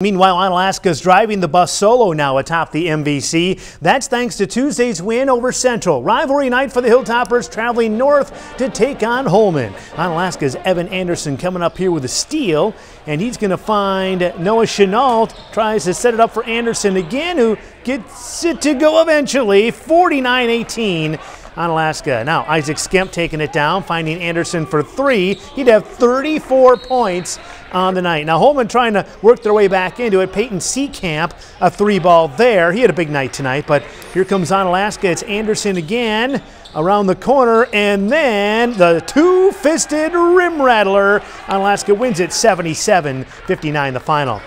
Meanwhile, Onalaska's driving the bus solo now atop the MVC. That's thanks to Tuesday's win over Central. Rivalry night for the Hilltoppers traveling north to take on Holmen. Onalaska's Evan Anderson coming up here with a steal, and he's going to find Noah Chenault. Tries to set it up for Anderson again, who gets it to go eventually. 49-18. Onalaska. Now, Isaac Skemp taking it down, finding Anderson for three. He'd have 34 points on the night. Now, Holmen trying to work their way back into it. Peyton Seacamp, a three ball there. He had a big night tonight, but here comes Onalaska. It's Anderson again around the corner, and then the two fisted rim rattler. Onalaska wins it 77 59 the final.